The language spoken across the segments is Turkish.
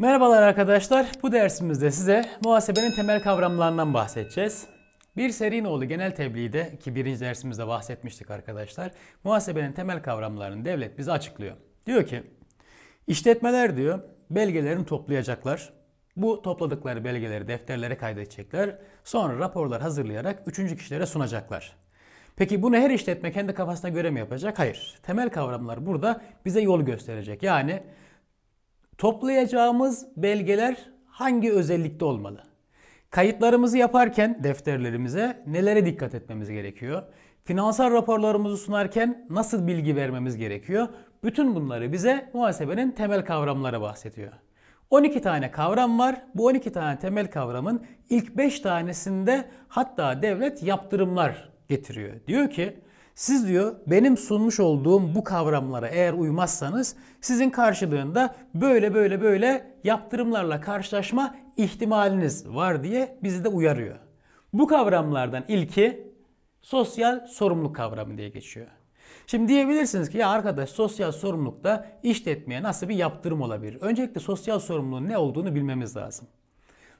Merhabalar arkadaşlar. Bu dersimizde size muhasebenin temel kavramlarından bahsedeceğiz. Bir Serinoğlu genel tebliğde ki birinci dersimizde bahsetmiştik arkadaşlar. Muhasebenin temel kavramlarını devlet bize açıklıyor. Diyor ki işletmeler diyor belgelerini toplayacaklar. Bu topladıkları belgeleri defterlere kaydedecekler. Sonra raporlar hazırlayarak üçüncü kişilere sunacaklar. Peki bunu her işletme kendi kafasına göre mi yapacak? Hayır. Temel kavramlar burada bize yol gösterecek. Yani Toplayacağımız belgeler hangi özellikte olmalı? Kayıtlarımızı yaparken defterlerimize nelere dikkat etmemiz gerekiyor? Finansal raporlarımızı sunarken nasıl bilgi vermemiz gerekiyor? Bütün bunları bize muhasebenin temel kavramları bahsediyor. 12 tane kavram var. Bu 12 tane temel kavramın ilk 5 tanesinde hatta devlet yaptırımlar getiriyor. Diyor ki siz diyor benim sunmuş olduğum bu kavramlara eğer uymazsanız sizin karşılığında böyle böyle böyle yaptırımlarla karşılaşma ihtimaliniz var diye bizi de uyarıyor. Bu kavramlardan ilki sosyal sorumluluk kavramı diye geçiyor. Şimdi diyebilirsiniz ki ya arkadaş sosyal sorumlulukta işletmeye nasıl bir yaptırım olabilir? Öncelikle sosyal sorumluluğun ne olduğunu bilmemiz lazım.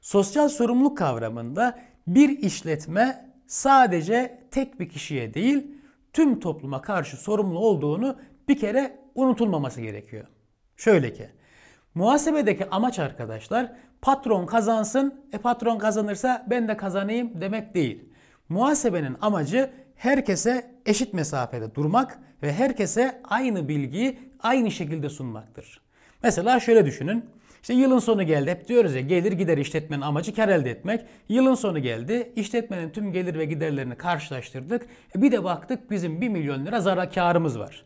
Sosyal sorumluluk kavramında bir işletme sadece tek bir kişiye değil tüm topluma karşı sorumlu olduğunu bir kere unutulmaması gerekiyor. Şöyle ki muhasebedeki amaç arkadaşlar patron kazansın e patron kazanırsa ben de kazanayım demek değil. Muhasebenin amacı herkese eşit mesafede durmak ve herkese aynı bilgiyi aynı şekilde sunmaktır. Mesela şöyle düşünün. İşte yılın sonu geldi. Hep diyoruz ya gelir gider işletmenin amacı kar elde etmek. Yılın sonu geldi. İşletmenin tüm gelir ve giderlerini karşılaştırdık. E bir de baktık bizim 1 milyon lira zarar karımız var.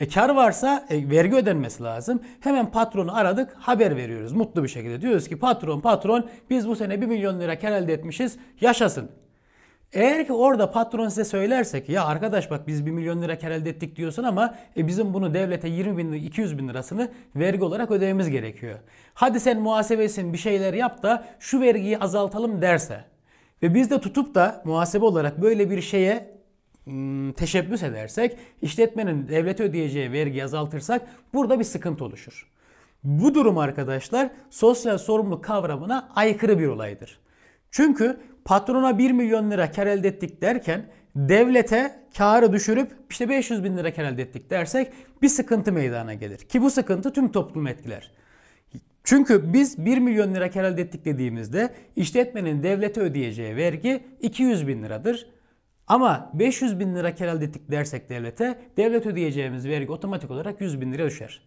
E kar varsa e, vergi ödenmesi lazım. Hemen patronu aradık haber veriyoruz mutlu bir şekilde. Diyoruz ki patron patron biz bu sene 1 milyon lira kar elde etmişiz yaşasın. Eğer ki orada patron size söylerse ki ya arkadaş bak biz 1 milyon lira kar elde ettik diyorsun ama e, bizim bunu devlete 20 bin 200 bin lirasını vergi olarak ödememiz gerekiyor. Hadi sen muhasebesin bir şeyler yap da şu vergiyi azaltalım derse ve biz de tutup da muhasebe olarak böyle bir şeye teşebbüs edersek işletmenin devlete ödeyeceği vergiyi azaltırsak burada bir sıkıntı oluşur. Bu durum arkadaşlar sosyal sorumluluk kavramına aykırı bir olaydır. Çünkü patrona 1 milyon lira kar elde ettik derken devlete karı düşürüp işte 500 bin lira kar elde ettik dersek bir sıkıntı meydana gelir. Ki bu sıkıntı tüm toplumu etkiler. Çünkü biz 1 milyon lira kar elde ettik dediğimizde işletmenin devlete ödeyeceği vergi 200 bin liradır. Ama 500 bin lira kar elde ettik dersek devlete devlet ödeyeceğimiz vergi otomatik olarak 100 bin lira düşer.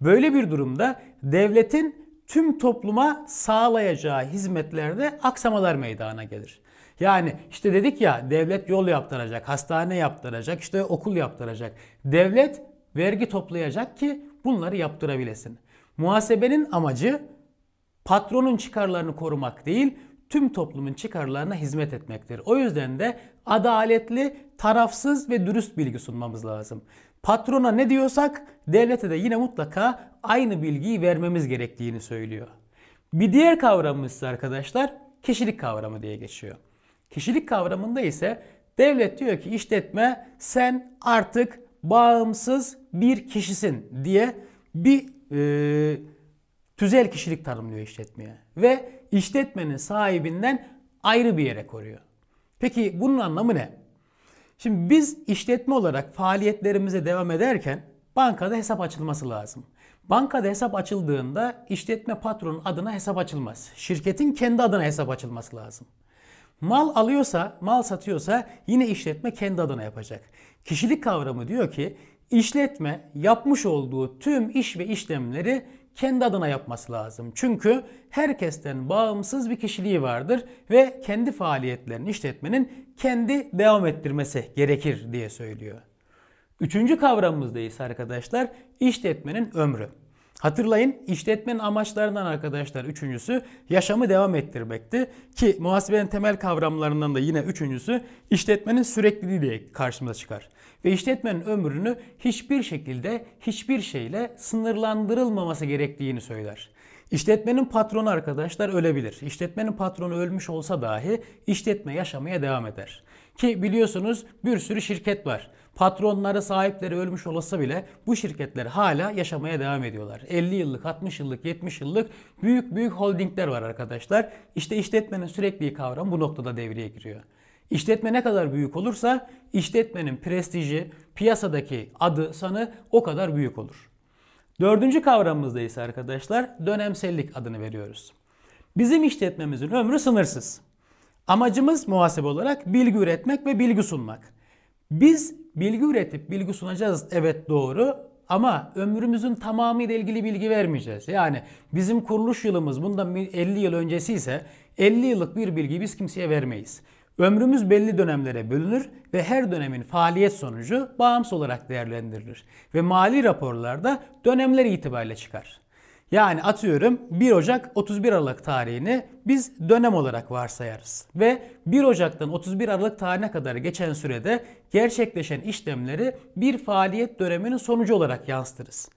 Böyle bir durumda devletin tüm topluma sağlayacağı hizmetlerde aksamalar meydana gelir. Yani işte dedik ya devlet yol yaptıracak, hastane yaptıracak, işte okul yaptıracak. Devlet vergi toplayacak ki bunları yaptırabilesin. Muhasebenin amacı patronun çıkarlarını korumak değil, tüm toplumun çıkarlarına hizmet etmektir. O yüzden de adaletli, tarafsız ve dürüst bilgi sunmamız lazım. Patrona ne diyorsak devlete de yine mutlaka aynı bilgiyi vermemiz gerektiğini söylüyor. Bir diğer kavramımız ise arkadaşlar kişilik kavramı diye geçiyor. Kişilik kavramında ise devlet diyor ki işletme sen artık bağımsız bir kişisin diye bir e, tüzel kişilik tanımlıyor işletmeye. Ve işletmenin sahibinden ayrı bir yere koruyor. Peki bunun anlamı ne? Şimdi biz işletme olarak faaliyetlerimize devam ederken bankada hesap açılması lazım. Bankada hesap açıldığında işletme patronun adına hesap açılmaz. Şirketin kendi adına hesap açılması lazım. Mal alıyorsa, mal satıyorsa yine işletme kendi adına yapacak. Kişilik kavramı diyor ki işletme yapmış olduğu tüm iş ve işlemleri kendi adına yapması lazım. Çünkü herkesten bağımsız bir kişiliği vardır ve kendi faaliyetlerini işletmenin kendi devam ettirmesi gerekir diye söylüyor. Üçüncü kavramımızda ise arkadaşlar işletmenin ömrü. Hatırlayın işletmenin amaçlarından arkadaşlar üçüncüsü yaşamı devam ettirmekti. Ki muhasebenin temel kavramlarından da yine üçüncüsü işletmenin sürekliliği diye karşımıza çıkar. Ve işletmenin ömrünü hiçbir şekilde hiçbir şeyle sınırlandırılmaması gerektiğini söyler. İşletmenin patronu arkadaşlar ölebilir. İşletmenin patronu ölmüş olsa dahi işletme yaşamaya devam eder. Ki biliyorsunuz bir sürü şirket var. Patronları, sahipleri ölmüş olsa bile bu şirketler hala yaşamaya devam ediyorlar. 50 yıllık, 60 yıllık, 70 yıllık büyük büyük holdingler var arkadaşlar. İşte işletmenin sürekli kavramı bu noktada devreye giriyor. İşletme ne kadar büyük olursa işletmenin prestiji, piyasadaki adı, sanı o kadar büyük olur. Dördüncü kavramımızda ise arkadaşlar dönemsellik adını veriyoruz. Bizim işletmemizin ömrü sınırsız. Amacımız muhasebe olarak bilgi üretmek ve bilgi sunmak. Biz bilgi üretip bilgi sunacağız evet doğru ama ömrümüzün tamamıyla ilgili bilgi vermeyeceğiz. Yani bizim kuruluş yılımız bundan 50 yıl öncesi ise 50 yıllık bir bilgiyi biz kimseye vermeyiz. Ömrümüz belli dönemlere bölünür ve her dönemin faaliyet sonucu bağımsız olarak değerlendirilir. Ve mali raporlarda dönemler itibariyle çıkar. Yani atıyorum 1 Ocak 31 Aralık tarihini biz dönem olarak varsayarız. Ve 1 Ocak'tan 31 Aralık tarihine kadar geçen sürede gerçekleşen işlemleri bir faaliyet döneminin sonucu olarak yansıtırız.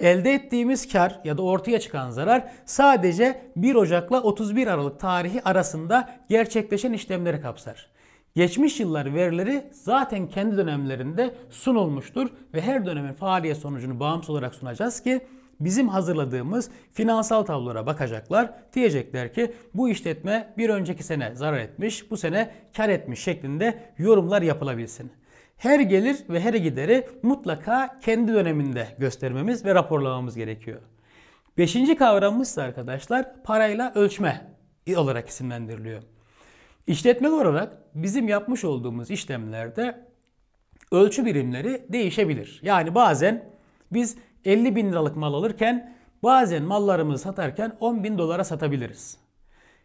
Elde ettiğimiz kar ya da ortaya çıkan zarar sadece 1 Ocak'la 31 Aralık tarihi arasında gerçekleşen işlemleri kapsar. Geçmiş yıllar verileri zaten kendi dönemlerinde sunulmuştur ve her dönemin faaliyet sonucunu bağımsız olarak sunacağız ki bizim hazırladığımız finansal tablolara bakacaklar. Diyecekler ki bu işletme bir önceki sene zarar etmiş, bu sene kar etmiş şeklinde yorumlar yapılabilsin. Her gelir ve her gideri mutlaka kendi döneminde göstermemiz ve raporlamamız gerekiyor. Beşinci kavramımız ise arkadaşlar parayla ölçme olarak isimlendiriliyor. İşletmeli olarak bizim yapmış olduğumuz işlemlerde ölçü birimleri değişebilir. Yani bazen biz 50 bin liralık mal alırken bazen mallarımızı satarken 10 bin dolara satabiliriz.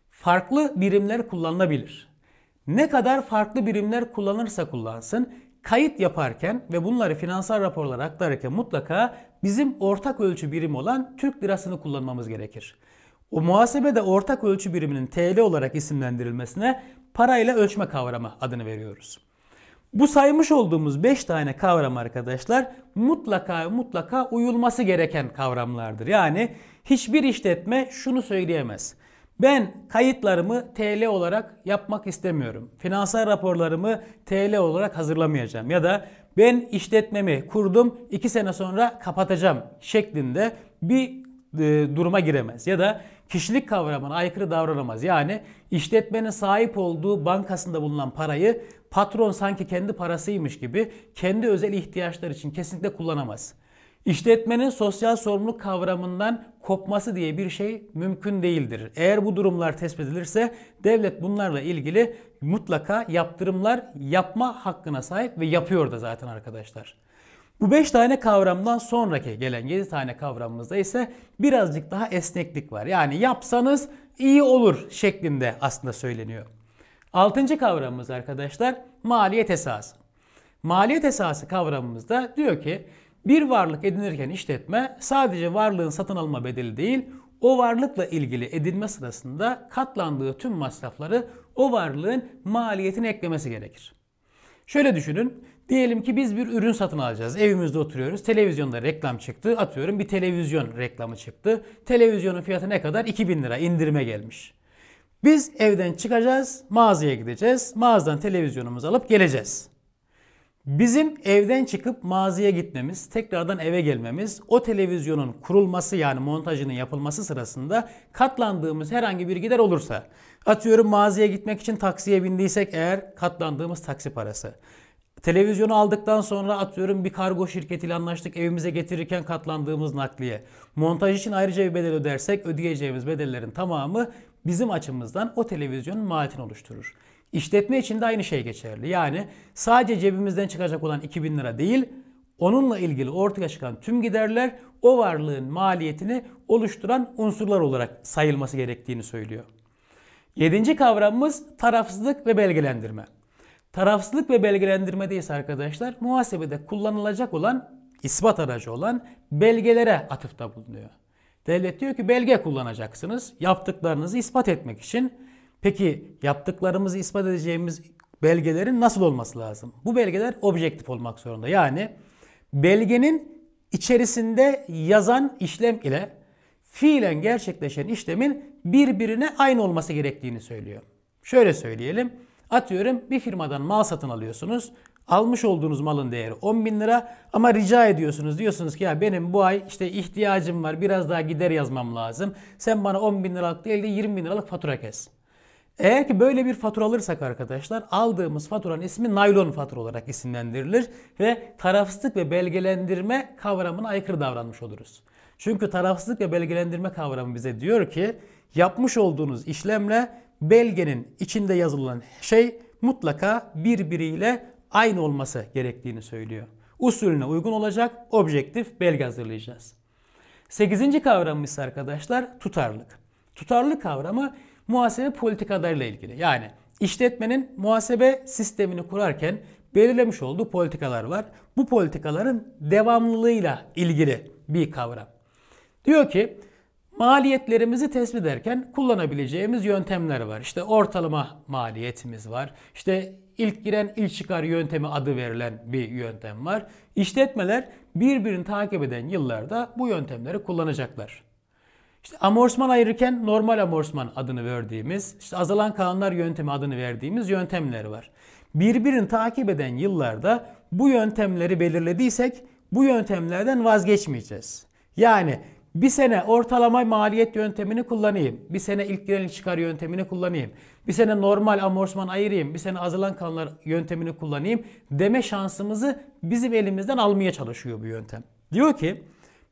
Farklı birimler kullanılabilir. Ne kadar farklı birimler kullanırsa kullansın kayıt yaparken ve bunları finansal raporlara aktarırken mutlaka bizim ortak ölçü birimi olan Türk lirasını kullanmamız gerekir. O muhasebede ortak ölçü biriminin TL olarak isimlendirilmesine parayla ölçme kavramı adını veriyoruz. Bu saymış olduğumuz 5 tane kavram arkadaşlar mutlaka mutlaka uyulması gereken kavramlardır. Yani hiçbir işletme şunu söyleyemez. Ben kayıtlarımı TL olarak yapmak istemiyorum. Finansal raporlarımı TL olarak hazırlamayacağım. Ya da ben işletmemi kurdum 2 sene sonra kapatacağım şeklinde bir e, duruma giremez. Ya da kişilik kavramına aykırı davranamaz. Yani işletmenin sahip olduğu bankasında bulunan parayı patron sanki kendi parasıymış gibi kendi özel ihtiyaçlar için kesinlikle kullanamaz. İşletmenin sosyal sorumluluk kavramından kopması diye bir şey mümkün değildir. Eğer bu durumlar tespit edilirse devlet bunlarla ilgili mutlaka yaptırımlar yapma hakkına sahip ve yapıyor da zaten arkadaşlar. Bu 5 tane kavramdan sonraki gelen 7 tane kavramımızda ise birazcık daha esneklik var. Yani yapsanız iyi olur şeklinde aslında söyleniyor. Altıncı kavramımız arkadaşlar maliyet esası. Maliyet esası kavramımızda diyor ki bir varlık edinirken işletme sadece varlığın satın alma bedeli değil, o varlıkla ilgili edinme sırasında katlandığı tüm masrafları o varlığın maliyetine eklemesi gerekir. Şöyle düşünün. Diyelim ki biz bir ürün satın alacağız. Evimizde oturuyoruz. Televizyonda reklam çıktı. Atıyorum bir televizyon reklamı çıktı. Televizyonun fiyatı ne kadar? 2000 lira indirime gelmiş. Biz evden çıkacağız, mağazaya gideceğiz. Mağazadan televizyonumuzu alıp geleceğiz. Bizim evden çıkıp mağazaya gitmemiz, tekrardan eve gelmemiz, o televizyonun kurulması yani montajının yapılması sırasında katlandığımız herhangi bir gider olursa, atıyorum mağazaya gitmek için taksiye bindiysek eğer katlandığımız taksi parası. Televizyonu aldıktan sonra atıyorum bir kargo şirketiyle anlaştık evimize getirirken katlandığımız nakliye. Montaj için ayrıca bir bedel ödersek ödeyeceğimiz bedellerin tamamı bizim açımızdan o televizyonun maliyetini oluşturur. İşletme için de aynı şey geçerli. Yani sadece cebimizden çıkacak olan 2000 lira değil, onunla ilgili ortaya çıkan tüm giderler o varlığın maliyetini oluşturan unsurlar olarak sayılması gerektiğini söylüyor. Yedinci kavramımız tarafsızlık ve belgelendirme. Tarafsızlık ve belgelendirmede ise arkadaşlar muhasebede kullanılacak olan ispat aracı olan belgelere atıfta bulunuyor. Devlet diyor ki belge kullanacaksınız yaptıklarınızı ispat etmek için. Peki yaptıklarımızı ispat edeceğimiz belgelerin nasıl olması lazım? Bu belgeler objektif olmak zorunda. Yani belgenin içerisinde yazan işlem ile fiilen gerçekleşen işlemin birbirine aynı olması gerektiğini söylüyor. Şöyle söyleyelim. Atıyorum bir firmadan mal satın alıyorsunuz. Almış olduğunuz malın değeri 10 bin lira ama rica ediyorsunuz. Diyorsunuz ki ya benim bu ay işte ihtiyacım var biraz daha gider yazmam lazım. Sen bana 10 bin liralık değil de 20 bin liralık fatura kes. Eğer ki böyle bir fatura alırsak arkadaşlar aldığımız faturanın ismi naylon fatura olarak isimlendirilir ve tarafsızlık ve belgelendirme kavramına aykırı davranmış oluruz. Çünkü tarafsızlık ve belgelendirme kavramı bize diyor ki yapmış olduğunuz işlemle belgenin içinde yazılan şey mutlaka birbiriyle aynı olması gerektiğini söylüyor. Usulüne uygun olacak objektif belge hazırlayacağız. Sekizinci kavramımız arkadaşlar tutarlık. Tutarlılık kavramı muhasebe politikalarıyla ilgili. Yani işletmenin muhasebe sistemini kurarken belirlemiş olduğu politikalar var. Bu politikaların devamlılığıyla ilgili bir kavram. Diyor ki maliyetlerimizi tespit ederken kullanabileceğimiz yöntemler var. İşte ortalama maliyetimiz var. İşte ilk giren ilk çıkar yöntemi adı verilen bir yöntem var. İşletmeler birbirini takip eden yıllarda bu yöntemleri kullanacaklar. İşte amortisman ayırırken normal amortisman adını verdiğimiz, işte azalan kanunlar yöntemi adını verdiğimiz yöntemler var. Birbirini takip eden yıllarda bu yöntemleri belirlediysek bu yöntemlerden vazgeçmeyeceğiz. Yani bir sene ortalama maliyet yöntemini kullanayım. Bir sene ilk giren çıkar yöntemini kullanayım. Bir sene normal amortisman ayırayım. Bir sene azalan kanunlar yöntemini kullanayım deme şansımızı bizim elimizden almaya çalışıyor bu yöntem. Diyor ki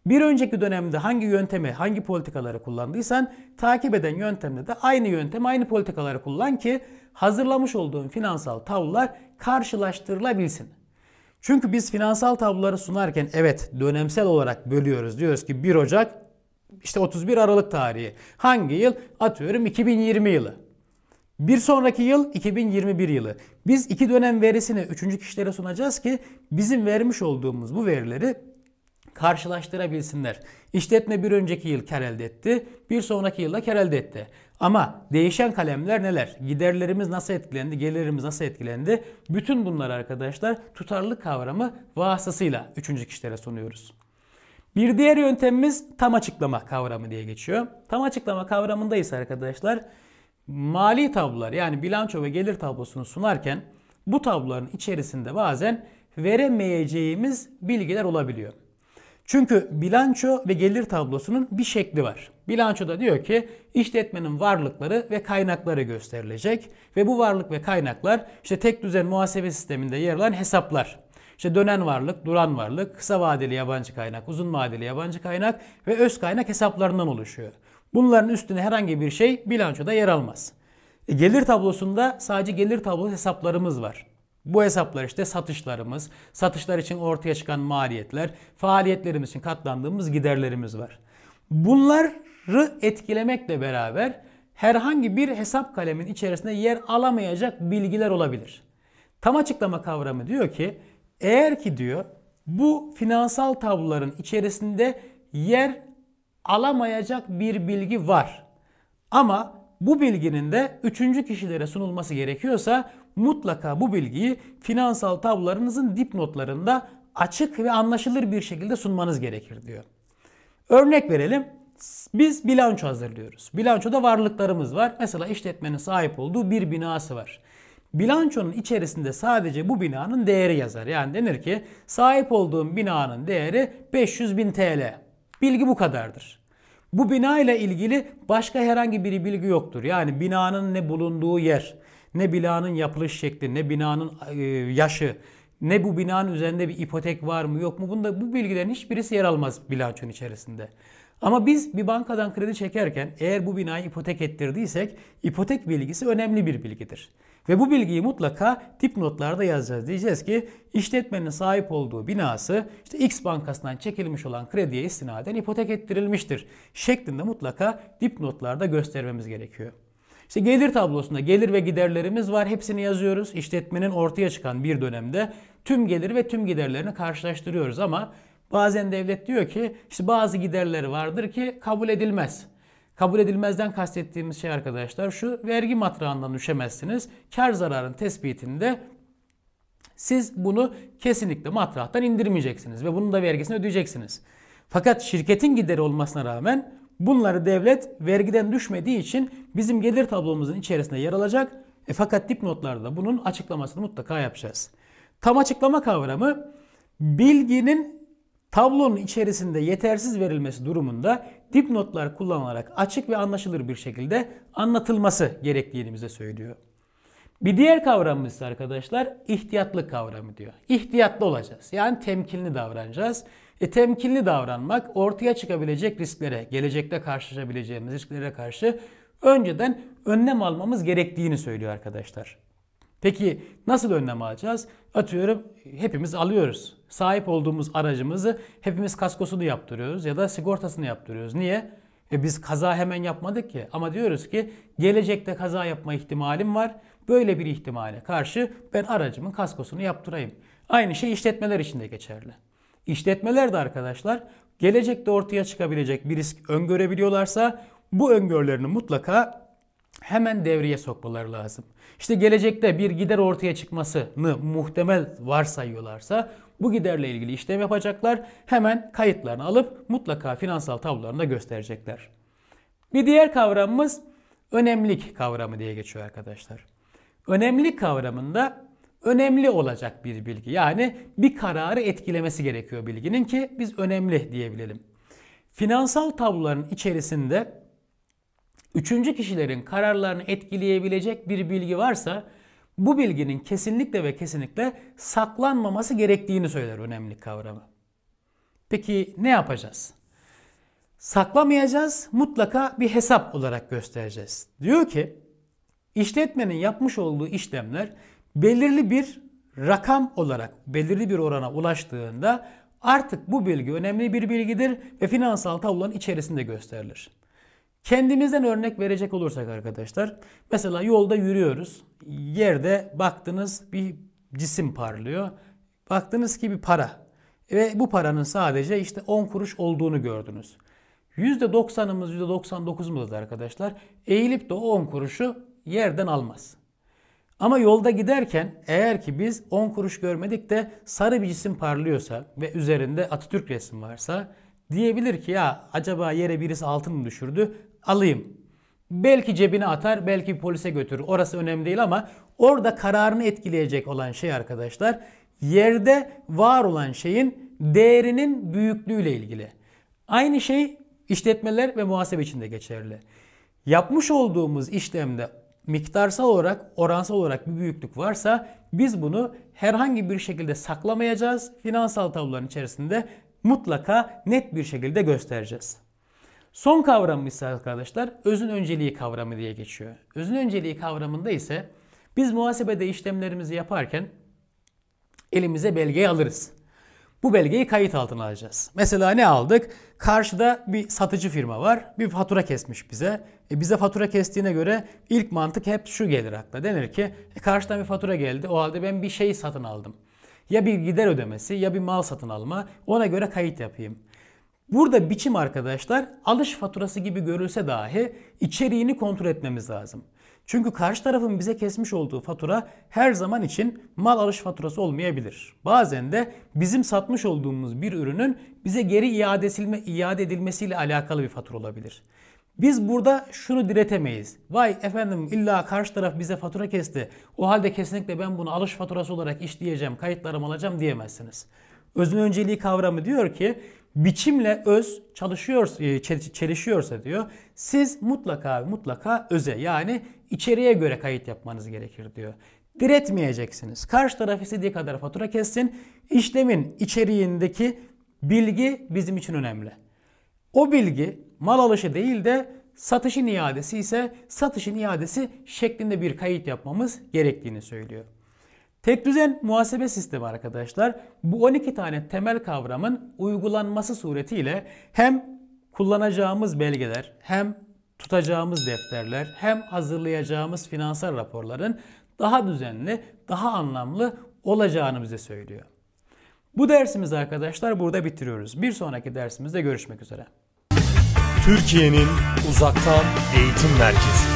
bir önceki dönemde hangi yöntemi, hangi politikaları kullandıysan takip eden yöntemde de aynı yöntem, aynı politikaları kullan ki hazırlamış olduğun finansal tablolar karşılaştırılabilsin. Çünkü biz finansal tabloları sunarken evet dönemsel olarak bölüyoruz. Diyoruz ki 1 Ocak işte 31 Aralık tarihi. Hangi yıl? Atıyorum 2020 yılı. Bir sonraki yıl 2021 yılı. Biz iki dönem verisini üçüncü kişilere sunacağız ki bizim vermiş olduğumuz bu verileri karşılaştırabilsinler. İşletme bir önceki yıl kar elde etti, bir sonraki yılda kar elde etti. Ama değişen kalemler neler? Giderlerimiz nasıl etkilendi, gelirlerimiz nasıl etkilendi? Bütün bunlar arkadaşlar tutarlılık kavramı vasıtasıyla üçüncü kişilere sunuyoruz. Bir diğer yöntemimiz tam açıklama kavramı diye geçiyor. Tam açıklama kavramında ise arkadaşlar mali tablolar yani bilanço ve gelir tablosunu sunarken bu tabloların içerisinde bazen veremeyeceğimiz bilgiler olabiliyor. Çünkü bilanço ve gelir tablosunun bir şekli var. Bilançoda diyor ki işletmenin varlıkları ve kaynakları gösterilecek ve bu varlık ve kaynaklar işte tek düzen muhasebe sisteminde yer alan hesaplar. İşte dönen varlık, duran varlık, kısa vadeli yabancı kaynak, uzun vadeli yabancı kaynak ve öz kaynak hesaplarından oluşuyor. Bunların üstüne herhangi bir şey bilançoda yer almaz. E, gelir tablosunda sadece gelir tablosu hesaplarımız var. Bu hesaplar işte satışlarımız, satışlar için ortaya çıkan maliyetler, faaliyetlerimiz için katlandığımız giderlerimiz var. Bunları etkilemekle beraber herhangi bir hesap kalemin içerisinde yer alamayacak bilgiler olabilir. Tam açıklama kavramı diyor ki eğer ki diyor bu finansal tabloların içerisinde yer alamayacak bir bilgi var. Ama bu bilginin de üçüncü kişilere sunulması gerekiyorsa mutlaka bu bilgiyi finansal tablolarınızın dipnotlarında açık ve anlaşılır bir şekilde sunmanız gerekir diyor. Örnek verelim. Biz bilanço hazırlıyoruz. Bilançoda varlıklarımız var. Mesela işletmenin sahip olduğu bir binası var. Bilançonun içerisinde sadece bu binanın değeri yazar. Yani denir ki sahip olduğum binanın değeri 500 bin TL. Bilgi bu kadardır. Bu bina ile ilgili başka herhangi bir bilgi yoktur. Yani binanın ne bulunduğu yer, ne binanın yapılış şekli, ne binanın e, yaşı, ne bu binanın üzerinde bir ipotek var mı yok mu? Bunda bu bilgilerin hiçbirisi yer almaz bilançonun içerisinde. Ama biz bir bankadan kredi çekerken eğer bu binayı ipotek ettirdiysek ipotek bilgisi önemli bir bilgidir. Ve bu bilgiyi mutlaka dipnotlarda yazacağız. Diyeceğiz ki işletmenin sahip olduğu binası işte X bankasından çekilmiş olan krediye istinaden ipotek ettirilmiştir. Şeklinde mutlaka dipnotlarda göstermemiz gerekiyor. İşte gelir tablosunda gelir ve giderlerimiz var. Hepsini yazıyoruz. İşletmenin ortaya çıkan bir dönemde tüm gelir ve tüm giderlerini karşılaştırıyoruz ama bazen devlet diyor ki işte bazı giderleri vardır ki kabul edilmez. Kabul edilmezden kastettiğimiz şey arkadaşlar şu vergi matrağından düşemezsiniz. Kar zararın tespitinde siz bunu kesinlikle matrahtan indirmeyeceksiniz ve bunun da vergisini ödeyeceksiniz. Fakat şirketin gideri olmasına rağmen bunları devlet vergiden düşmediği için bizim gelir tablomuzun içerisinde yer alacak. E fakat dipnotlarda bunun açıklamasını mutlaka yapacağız. Tam açıklama kavramı bilginin tablonun içerisinde yetersiz verilmesi durumunda dipnotlar kullanılarak açık ve anlaşılır bir şekilde anlatılması gerektiğini bize söylüyor. Bir diğer kavramımız ise arkadaşlar ihtiyatlık kavramı diyor. İhtiyatlı olacağız. Yani temkinli davranacağız. E, temkinli davranmak ortaya çıkabilecek risklere, gelecekte karşılaşabileceğimiz risklere karşı önceden önlem almamız gerektiğini söylüyor arkadaşlar. Peki nasıl önlem alacağız? Atıyorum hepimiz alıyoruz. Sahip olduğumuz aracımızı hepimiz kaskosunu yaptırıyoruz ya da sigortasını yaptırıyoruz. Niye? E biz kaza hemen yapmadık ki. Ama diyoruz ki gelecekte kaza yapma ihtimalim var. Böyle bir ihtimale karşı ben aracımın kaskosunu yaptırayım. Aynı şey işletmeler için de geçerli. İşletmeler de arkadaşlar gelecekte ortaya çıkabilecek bir risk öngörebiliyorlarsa bu öngörülerini mutlaka hemen devreye sokmaları lazım. İşte gelecekte bir gider ortaya çıkmasını muhtemel varsayıyorlarsa bu giderle ilgili işlem yapacaklar. Hemen kayıtlarını alıp mutlaka finansal tablolarında gösterecekler. Bir diğer kavramımız önemlilik kavramı diye geçiyor arkadaşlar. Önemlilik kavramında önemli olacak bir bilgi. Yani bir kararı etkilemesi gerekiyor bilginin ki biz önemli diyebilelim. Finansal tabloların içerisinde üçüncü kişilerin kararlarını etkileyebilecek bir bilgi varsa bu bilginin kesinlikle ve kesinlikle saklanmaması gerektiğini söyler önemli kavramı. Peki ne yapacağız? Saklamayacağız, mutlaka bir hesap olarak göstereceğiz. Diyor ki işletmenin yapmış olduğu işlemler belirli bir rakam olarak belirli bir orana ulaştığında artık bu bilgi önemli bir bilgidir ve finansal tabloların içerisinde gösterilir. Kendimizden örnek verecek olursak arkadaşlar, mesela yolda yürüyoruz. Yerde baktınız bir cisim parlıyor. Baktınız ki bir para. Ve bu paranın sadece işte 10 kuruş olduğunu gördünüz. %90'ımız %99'umuz da arkadaşlar eğilip de o 10 kuruşu yerden almaz. Ama yolda giderken eğer ki biz 10 kuruş görmedik de sarı bir cisim parlıyorsa ve üzerinde Atatürk resmi varsa diyebilir ki ya acaba yere birisi altın mı düşürdü alayım. Belki cebine atar, belki polise götürür. Orası önemli değil ama orada kararını etkileyecek olan şey arkadaşlar yerde var olan şeyin değerinin büyüklüğüyle ilgili. Aynı şey işletmeler ve muhasebe için de geçerli. Yapmış olduğumuz işlemde miktarsal olarak, oransal olarak bir büyüklük varsa biz bunu herhangi bir şekilde saklamayacağız. Finansal tabloların içerisinde mutlaka net bir şekilde göstereceğiz. Son kavram ise arkadaşlar özün önceliği kavramı diye geçiyor. Özün önceliği kavramında ise biz muhasebede işlemlerimizi yaparken elimize belgeyi alırız. Bu belgeyi kayıt altına alacağız. Mesela ne aldık? Karşıda bir satıcı firma var. Bir fatura kesmiş bize. E bize fatura kestiğine göre ilk mantık hep şu gelir akla. Denir ki e karşıdan bir fatura geldi. O halde ben bir şey satın aldım. Ya bir gider ödemesi ya bir mal satın alma. Ona göre kayıt yapayım. Burada biçim arkadaşlar alış faturası gibi görülse dahi içeriğini kontrol etmemiz lazım. Çünkü karşı tarafın bize kesmiş olduğu fatura her zaman için mal alış faturası olmayabilir. Bazen de bizim satmış olduğumuz bir ürünün bize geri iade, edilme, iade edilmesiyle alakalı bir fatura olabilir. Biz burada şunu diretemeyiz. Vay efendim illa karşı taraf bize fatura kesti. O halde kesinlikle ben bunu alış faturası olarak işleyeceğim, kayıtlarımı alacağım diyemezsiniz. Özün önceliği kavramı diyor ki biçimle öz çalışıyor, e, çelişiyorsa diyor siz mutlaka mutlaka öze yani içeriye göre kayıt yapmanız gerekir diyor. Diretmeyeceksiniz. Karşı taraf istediği kadar fatura kessin. İşlemin içeriğindeki bilgi bizim için önemli. O bilgi mal alışı değil de satışın iadesi ise satışın iadesi şeklinde bir kayıt yapmamız gerektiğini söylüyor. Tek düzen muhasebe sistemi arkadaşlar bu 12 tane temel kavramın uygulanması suretiyle hem kullanacağımız belgeler hem tutacağımız defterler hem hazırlayacağımız finansal raporların daha düzenli, daha anlamlı olacağını bize söylüyor. Bu dersimizi arkadaşlar burada bitiriyoruz. Bir sonraki dersimizde görüşmek üzere. Türkiye'nin uzaktan eğitim merkezi.